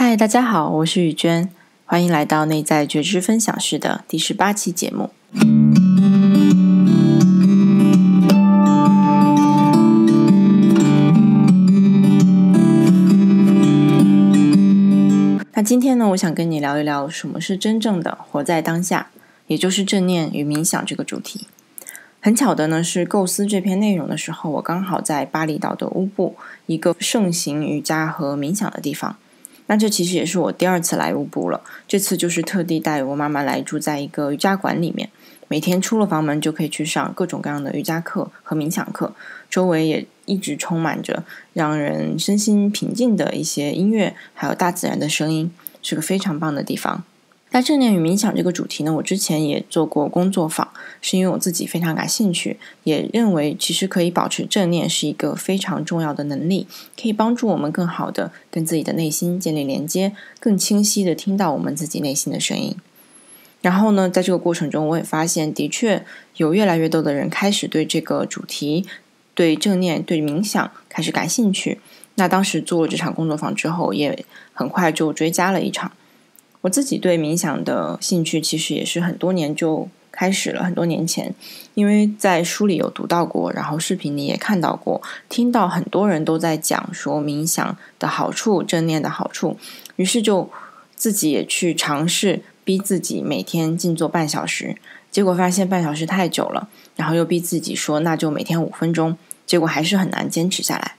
嗨，大家好，我是雨娟，欢迎来到内在觉知分享室的第十八期节目。那今天呢，我想跟你聊一聊什么是真正的活在当下，也就是正念与冥想这个主题。很巧的呢，是构思这篇内容的时候，我刚好在巴厘岛的乌布，一个盛行瑜伽和冥想的地方。那这其实也是我第二次来乌布了，这次就是特地带我妈妈来住在一个瑜伽馆里面，每天出了房门就可以去上各种各样的瑜伽课和冥想课，周围也一直充满着让人身心平静的一些音乐，还有大自然的声音，是个非常棒的地方。那正念与冥想这个主题呢，我之前也做过工作坊，是因为我自己非常感兴趣，也认为其实可以保持正念是一个非常重要的能力，可以帮助我们更好的跟自己的内心建立连接，更清晰的听到我们自己内心的声音。然后呢，在这个过程中，我也发现，的确有越来越多的人开始对这个主题、对正念、对冥想开始感兴趣。那当时做了这场工作坊之后，也很快就追加了一场。我自己对冥想的兴趣其实也是很多年就开始了，很多年前，因为在书里有读到过，然后视频里也看到过，听到很多人都在讲说冥想的好处、正念的好处，于是就自己也去尝试逼自己每天静坐半小时，结果发现半小时太久了，然后又逼自己说那就每天五分钟，结果还是很难坚持下来。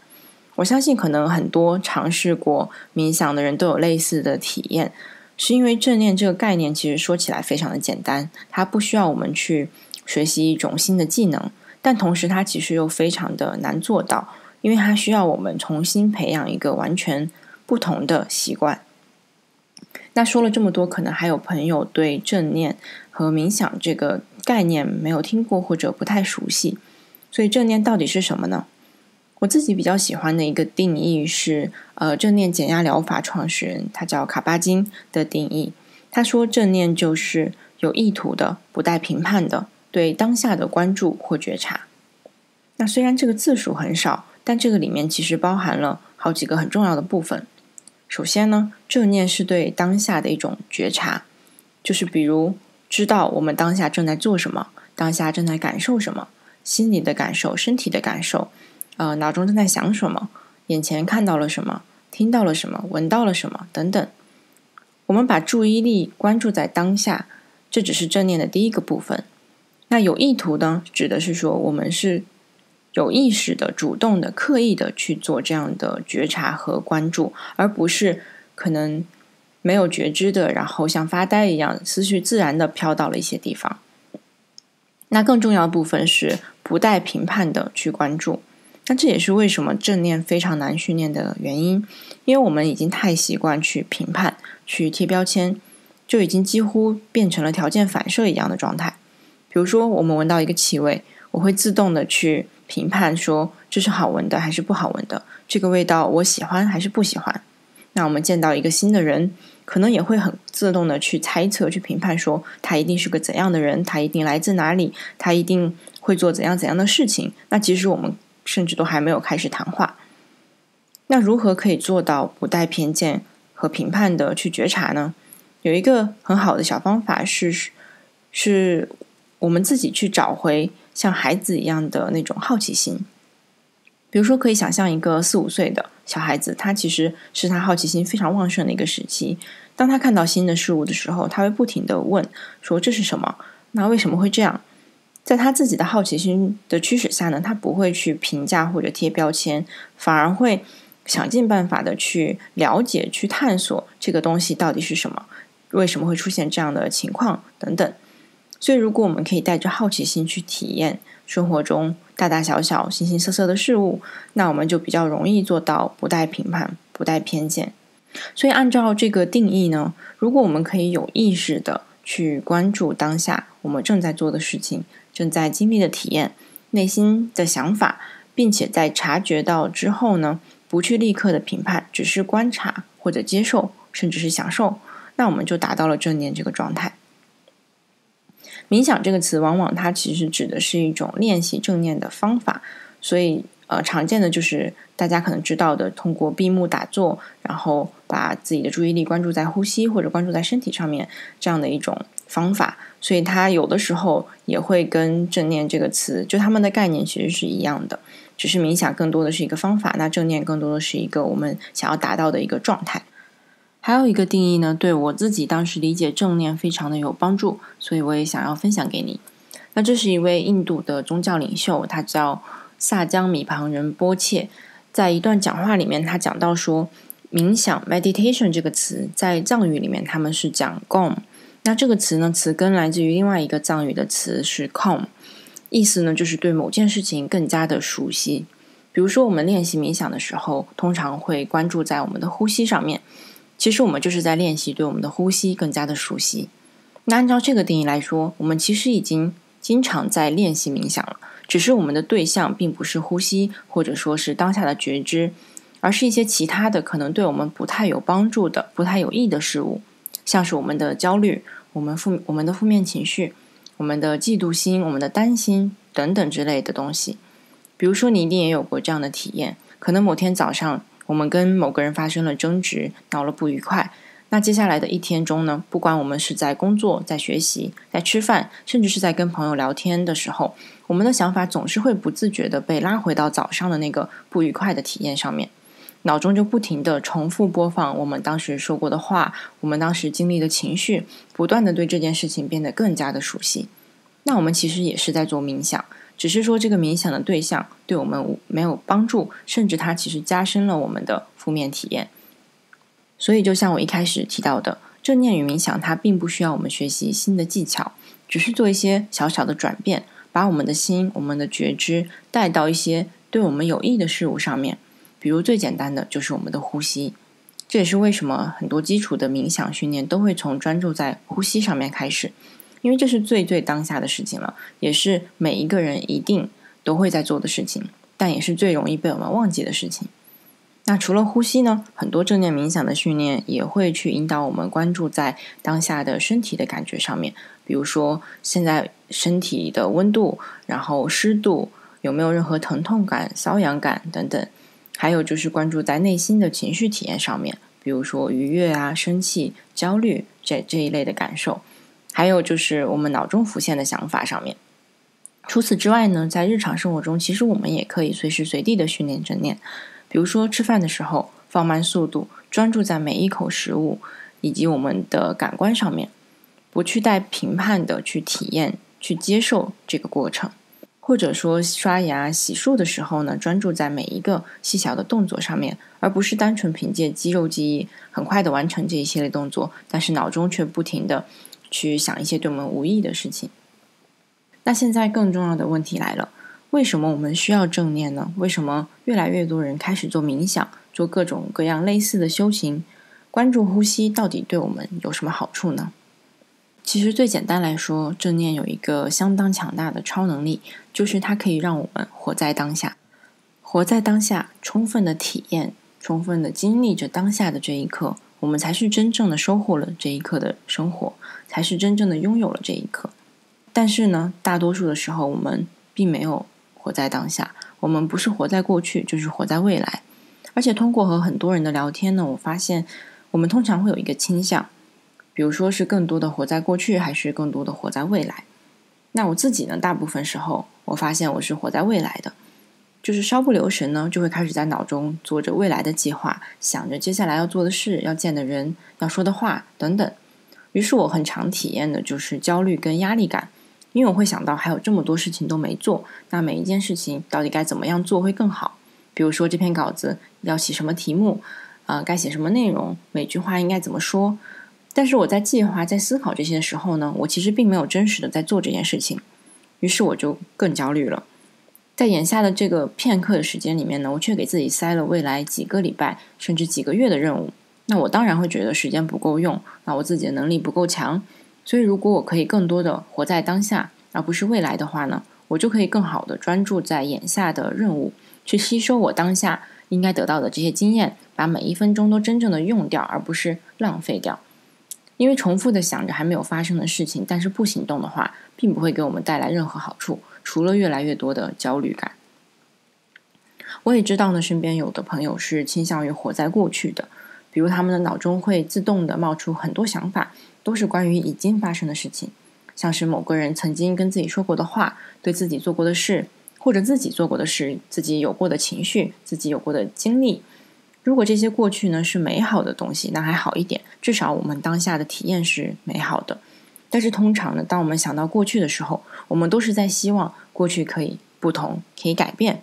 我相信可能很多尝试过冥想的人都有类似的体验。是因为正念这个概念其实说起来非常的简单，它不需要我们去学习一种新的技能，但同时它其实又非常的难做到，因为它需要我们重新培养一个完全不同的习惯。那说了这么多，可能还有朋友对正念和冥想这个概念没有听过或者不太熟悉，所以正念到底是什么呢？我自己比较喜欢的一个定义是，呃，正念减压疗法创始人他叫卡巴金的定义。他说，正念就是有意图的、不带评判的对当下的关注或觉察。那虽然这个字数很少，但这个里面其实包含了好几个很重要的部分。首先呢，正念是对当下的一种觉察，就是比如知道我们当下正在做什么，当下正在感受什么，心理的感受、身体的感受。呃，脑中正在想什么？眼前看到了什么？听到了什么？闻到了什么？等等。我们把注意力关注在当下，这只是正念的第一个部分。那有意图呢？指的是说，我们是有意识的、主动的、刻意的去做这样的觉察和关注，而不是可能没有觉知的，然后像发呆一样，思绪自然的飘到了一些地方。那更重要的部分是不带评判的去关注。那这也是为什么正念非常难训练的原因，因为我们已经太习惯去评判、去贴标签，就已经几乎变成了条件反射一样的状态。比如说，我们闻到一个气味，我会自动的去评判说这是好闻的还是不好闻的，这个味道我喜欢还是不喜欢。那我们见到一个新的人，可能也会很自动的去猜测、去评判说他一定是个怎样的人，他一定来自哪里，他一定会做怎样怎样的事情。那其实我们。甚至都还没有开始谈话，那如何可以做到不带偏见和评判的去觉察呢？有一个很好的小方法是，是我们自己去找回像孩子一样的那种好奇心。比如说，可以想象一个四五岁的小孩子，他其实是他好奇心非常旺盛的一个时期。当他看到新的事物的时候，他会不停的问：说这是什么？那为什么会这样？在他自己的好奇心的驱使下呢，他不会去评价或者贴标签，反而会想尽办法的去了解、去探索这个东西到底是什么，为什么会出现这样的情况等等。所以，如果我们可以带着好奇心去体验生活中大大小小、形形色色的事物，那我们就比较容易做到不带评判、不带偏见。所以，按照这个定义呢，如果我们可以有意识的去关注当下我们正在做的事情。正在经历的体验，内心的想法，并且在察觉到之后呢，不去立刻的评判，只是观察或者接受，甚至是享受，那我们就达到了正念这个状态。冥想这个词，往往它其实指的是一种练习正念的方法，所以呃，常见的就是大家可能知道的，通过闭目打坐，然后把自己的注意力关注在呼吸或者关注在身体上面这样的一种方法。所以它有的时候也会跟正念这个词，就他们的概念其实是一样的，只是冥想更多的是一个方法，那正念更多的是一个我们想要达到的一个状态。还有一个定义呢，对我自己当时理解正念非常的有帮助，所以我也想要分享给你。那这是一位印度的宗教领袖，他叫。萨江米旁人波切在一段讲话里面，他讲到说，冥想 （meditation） 这个词在藏语里面他们是讲 “gom”。那这个词呢，词根来自于另外一个藏语的词是 “com”，意思呢就是对某件事情更加的熟悉。比如说，我们练习冥想的时候，通常会关注在我们的呼吸上面。其实我们就是在练习对我们的呼吸更加的熟悉。那按照这个定义来说，我们其实已经经常在练习冥想了。只是我们的对象并不是呼吸，或者说是当下的觉知，而是一些其他的可能对我们不太有帮助的、不太有益的事物，像是我们的焦虑、我们负我们的负面情绪、我们的嫉妒心、我们的担心等等之类的东西。比如说，你一定也有过这样的体验：可能某天早上，我们跟某个人发生了争执，闹了不愉快。那接下来的一天中呢，不管我们是在工作、在学习、在吃饭，甚至是在跟朋友聊天的时候，我们的想法总是会不自觉的被拉回到早上的那个不愉快的体验上面，脑中就不停的重复播放我们当时说过的话，我们当时经历的情绪，不断的对这件事情变得更加的熟悉。那我们其实也是在做冥想，只是说这个冥想的对象对我们没有帮助，甚至它其实加深了我们的负面体验。所以，就像我一开始提到的，正念与冥想，它并不需要我们学习新的技巧，只是做一些小小的转变，把我们的心、我们的觉知带到一些对我们有益的事物上面。比如最简单的就是我们的呼吸。这也是为什么很多基础的冥想训练都会从专注在呼吸上面开始，因为这是最最当下的事情了，也是每一个人一定都会在做的事情，但也是最容易被我们忘记的事情。那除了呼吸呢？很多正念冥想的训练也会去引导我们关注在当下的身体的感觉上面，比如说现在身体的温度，然后湿度有没有任何疼痛感、瘙痒感等等。还有就是关注在内心的情绪体验上面，比如说愉悦啊、生气、焦虑这这一类的感受。还有就是我们脑中浮现的想法上面。除此之外呢，在日常生活中，其实我们也可以随时随地的训练正念。比如说，吃饭的时候放慢速度，专注在每一口食物以及我们的感官上面，不去带评判的去体验、去接受这个过程。或者说，刷牙、洗漱的时候呢，专注在每一个细小的动作上面，而不是单纯凭借肌肉记忆很快的完成这一系列动作，但是脑中却不停的去想一些对我们无益的事情。那现在更重要的问题来了。为什么我们需要正念呢？为什么越来越多人开始做冥想，做各种各样类似的修行？关注呼吸到底对我们有什么好处呢？其实最简单来说，正念有一个相当强大的超能力，就是它可以让我们活在当下，活在当下，充分的体验，充分的经历着当下的这一刻，我们才是真正的收获了这一刻的生活，才是真正的拥有了这一刻。但是呢，大多数的时候，我们并没有。活在当下，我们不是活在过去，就是活在未来。而且通过和很多人的聊天呢，我发现我们通常会有一个倾向，比如说是更多的活在过去，还是更多的活在未来。那我自己呢，大部分时候我发现我是活在未来的，就是稍不留神呢，就会开始在脑中做着未来的计划，想着接下来要做的事、要见的人、要说的话等等。于是我很常体验的就是焦虑跟压力感。因为我会想到还有这么多事情都没做，那每一件事情到底该怎么样做会更好？比如说这篇稿子要写什么题目，啊，该写什么内容，每句话应该怎么说？但是我在计划、在思考这些的时候呢，我其实并没有真实的在做这件事情，于是我就更焦虑了。在眼下的这个片刻的时间里面呢，我却给自己塞了未来几个礼拜甚至几个月的任务，那我当然会觉得时间不够用，那我自己的能力不够强。所以，如果我可以更多的活在当下，而不是未来的话呢，我就可以更好的专注在眼下的任务，去吸收我当下应该得到的这些经验，把每一分钟都真正的用掉，而不是浪费掉。因为重复的想着还没有发生的事情，但是不行动的话，并不会给我们带来任何好处，除了越来越多的焦虑感。我也知道呢，身边有的朋友是倾向于活在过去的，比如他们的脑中会自动的冒出很多想法，都是关于已经发生的事情，像是某个人曾经跟自己说过的话，对自己做过的事，或者自己做过的事，自己有过的情绪，自己有过的经历。如果这些过去呢是美好的东西，那还好一点，至少我们当下的体验是美好的。但是通常呢，当我们想到过去的时候，我们都是在希望过去可以不同，可以改变。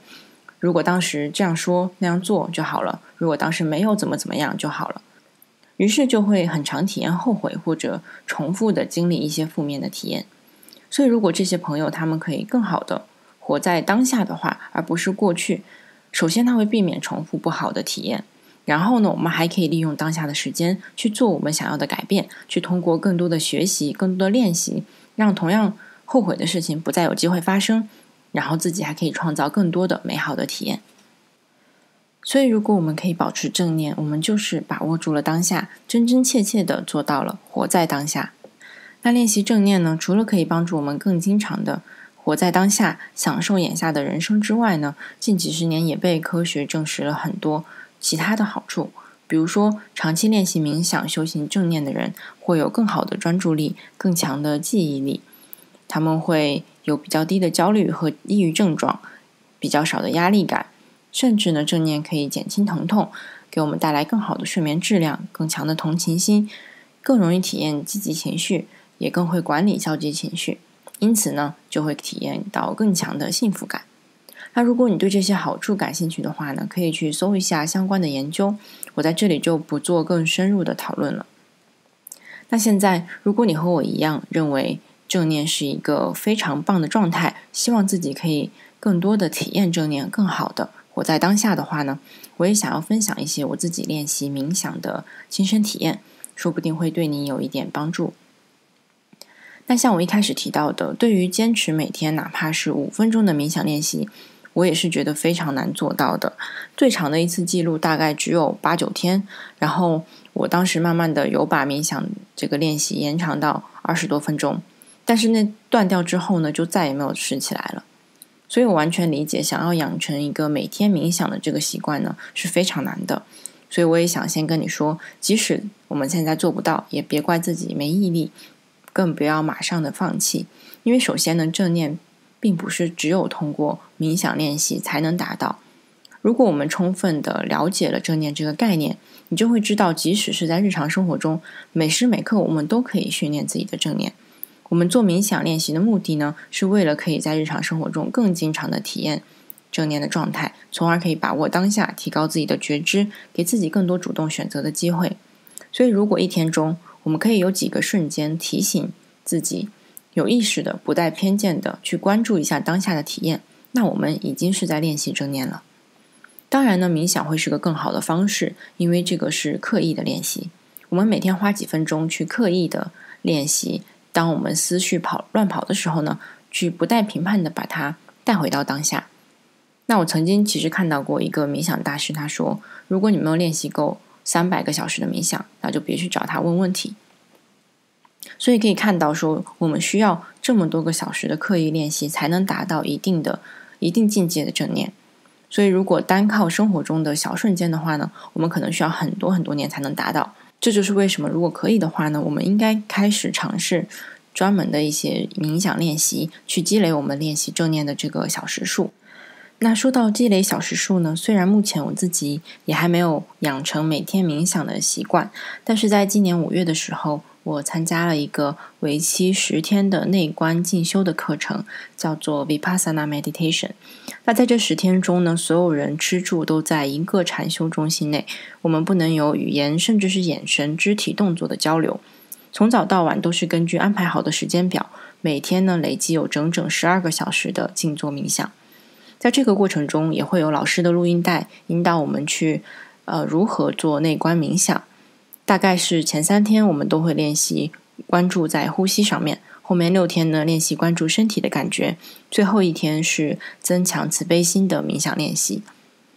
如果当时这样说那样做就好了，如果当时没有怎么怎么样就好了，于是就会很常体验后悔或者重复的经历一些负面的体验。所以，如果这些朋友他们可以更好的活在当下的话，而不是过去，首先他会避免重复不好的体验。然后呢，我们还可以利用当下的时间去做我们想要的改变，去通过更多的学习、更多的练习，让同样后悔的事情不再有机会发生。然后自己还可以创造更多的美好的体验。所以，如果我们可以保持正念，我们就是把握住了当下，真真切切的做到了活在当下。那练习正念呢，除了可以帮助我们更经常的活在当下，享受眼下的人生之外呢，近几十年也被科学证实了很多其他的好处。比如说，长期练习冥想、修行正念的人，会有更好的专注力、更强的记忆力。他们会有比较低的焦虑和抑郁症状，比较少的压力感，甚至呢，正念可以减轻疼痛，给我们带来更好的睡眠质量、更强的同情心，更容易体验积极情绪，也更会管理消极情绪，因此呢，就会体验到更强的幸福感。那如果你对这些好处感兴趣的话呢，可以去搜一下相关的研究，我在这里就不做更深入的讨论了。那现在，如果你和我一样认为，正念是一个非常棒的状态，希望自己可以更多的体验正念，更好的我在当下的话呢，我也想要分享一些我自己练习冥想的亲身体验，说不定会对你有一点帮助。那像我一开始提到的，对于坚持每天哪怕是五分钟的冥想练习，我也是觉得非常难做到的。最长的一次记录大概只有八九天，然后我当时慢慢的有把冥想这个练习延长到二十多分钟。但是那断掉之后呢，就再也没有拾起来了。所以我完全理解，想要养成一个每天冥想的这个习惯呢，是非常难的。所以我也想先跟你说，即使我们现在做不到，也别怪自己没毅力，更不要马上的放弃。因为首先呢，正念并不是只有通过冥想练习才能达到。如果我们充分的了解了正念这个概念，你就会知道，即使是在日常生活中，每时每刻我们都可以训练自己的正念。我们做冥想练习的目的呢，是为了可以在日常生活中更经常的体验正念的状态，从而可以把握当下，提高自己的觉知，给自己更多主动选择的机会。所以，如果一天中我们可以有几个瞬间提醒自己，有意识的、不带偏见的去关注一下当下的体验，那我们已经是在练习正念了。当然呢，冥想会是个更好的方式，因为这个是刻意的练习。我们每天花几分钟去刻意的练习。当我们思绪跑乱跑的时候呢，去不带评判的把它带回到当下。那我曾经其实看到过一个冥想大师，他说：“如果你没有练习够三百个小时的冥想，那就别去找他问问题。”所以可以看到，说我们需要这么多个小时的刻意练习，才能达到一定的、一定境界的正念。所以如果单靠生活中的小瞬间的话呢，我们可能需要很多很多年才能达到。这就是为什么，如果可以的话呢，我们应该开始尝试专门的一些冥想练习，去积累我们练习正念的这个小时数。那说到积累小时数呢，虽然目前我自己也还没有养成每天冥想的习惯，但是在今年五月的时候。我参加了一个为期十天的内观进修的课程，叫做 Vipassana Meditation。那在这十天中呢，所有人吃住都在一个禅修中心内，我们不能有语言，甚至是眼神、肢体动作的交流。从早到晚都是根据安排好的时间表，每天呢累计有整整十二个小时的静坐冥想。在这个过程中，也会有老师的录音带引导我们去呃如何做内观冥想。大概是前三天我们都会练习关注在呼吸上面，后面六天呢练习关注身体的感觉，最后一天是增强慈悲心的冥想练习。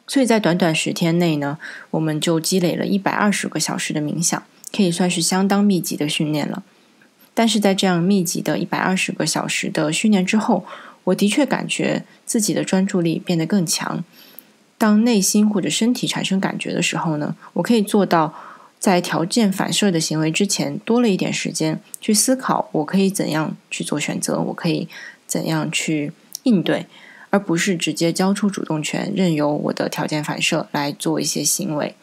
所以在短短十天内呢，我们就积累了一百二十个小时的冥想，可以算是相当密集的训练了。但是在这样密集的一百二十个小时的训练之后，我的确感觉自己的专注力变得更强。当内心或者身体产生感觉的时候呢，我可以做到在条件反射的行为之前多了一点时间去思考，我可以怎样去做选择，我可以怎样去应对，而不是直接交出主动权，任由我的条件反射来做一些行为。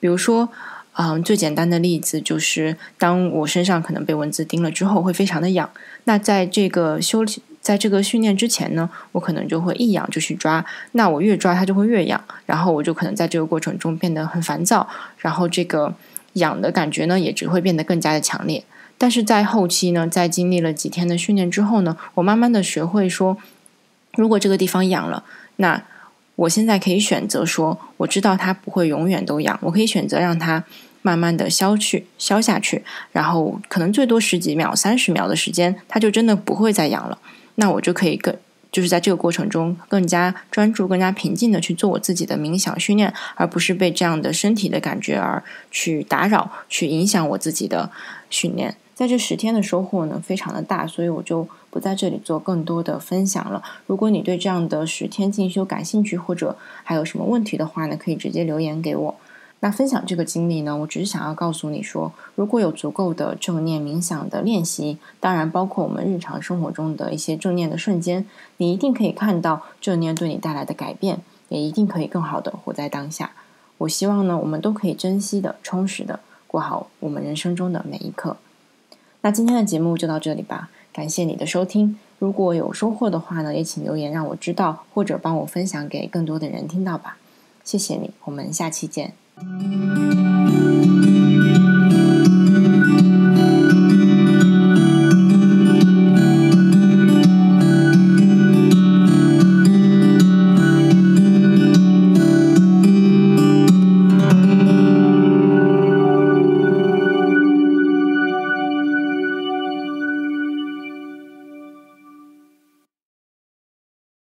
比如说，嗯，最简单的例子就是，当我身上可能被蚊子叮了之后，会非常的痒。那在这个修。在这个训练之前呢，我可能就会一痒就去抓，那我越抓它就会越痒，然后我就可能在这个过程中变得很烦躁，然后这个痒的感觉呢也只会变得更加的强烈。但是在后期呢，在经历了几天的训练之后呢，我慢慢的学会说，如果这个地方痒了，那我现在可以选择说，我知道它不会永远都痒，我可以选择让它。慢慢的消去、消下去，然后可能最多十几秒、三十秒的时间，它就真的不会再痒了。那我就可以更，就是在这个过程中更加专注、更加平静的去做我自己的冥想训练，而不是被这样的身体的感觉而去打扰、去影响我自己的训练。在这十天的收获呢，非常的大，所以我就不在这里做更多的分享了。如果你对这样的十天进修感兴趣，或者还有什么问题的话呢，可以直接留言给我。那分享这个经历呢，我只是想要告诉你说，如果有足够的正念冥想的练习，当然包括我们日常生活中的一些正念的瞬间，你一定可以看到正念对你带来的改变，也一定可以更好的活在当下。我希望呢，我们都可以珍惜的、充实的过好我们人生中的每一刻。那今天的节目就到这里吧，感谢你的收听。如果有收获的话呢，也请留言让我知道，或者帮我分享给更多的人听到吧。谢谢你，我们下期见。Música